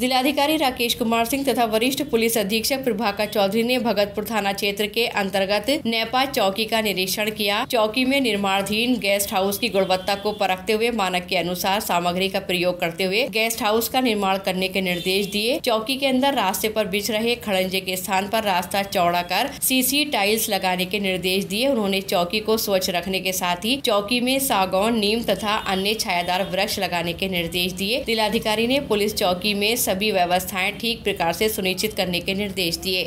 जिलाधिकारी राकेश कुमार सिंह तथा वरिष्ठ पुलिस अधीक्षक प्रभाकर चौधरी ने भगतपुर थाना क्षेत्र के अंतर्गत नेपा चौकी का निरीक्षण किया। चौकी में निर्माणाधीन गेस्ट हाउस की गुणवत्ता को परखते हुए मानक के अनुसार सामग्री का प्रयोग करते हुए गेस्ट हाउस का निर्माण करने के निर्देश दिए। चौकी के अंदर रास्ते पर बिछ रहे खड़ंजे के स्थान पर रास्ता चौड़ा कर सीसी टाइल्स लगाने के निर्देश दिए। उन्होंने चौकी को स्वच्छ रखने के साथ ही चौकी में सागौन, नीम तथा अन्य छायादार वृक्ष लगाने के निर्देश दिए। जिलाधिकारी ने पुलिस चौकी में सभी व्यवस्थाएँ ठीक प्रकार से सुनिश्चित करने के निर्देश दिए।